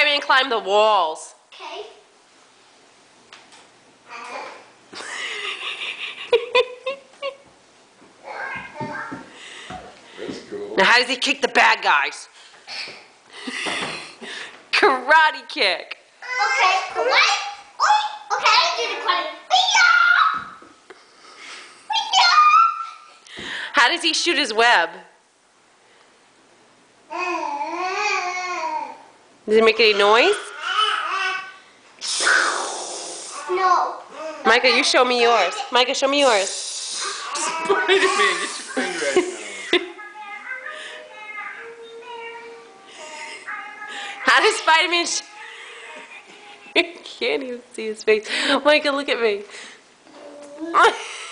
Spider-Man climb the walls? Okay. That's cool. Now, how does he kick the bad guys? Karate kick. Okay. What? Okay. Do the karate. Hee-yah! Hee-yah! How does he shoot his web? Does it make any noise? No. Micah, you show me yours. Micah, show me yours. Spider-Man, get your finger out of. How does Spider-Man? I can't even see his face. Micah, look at me.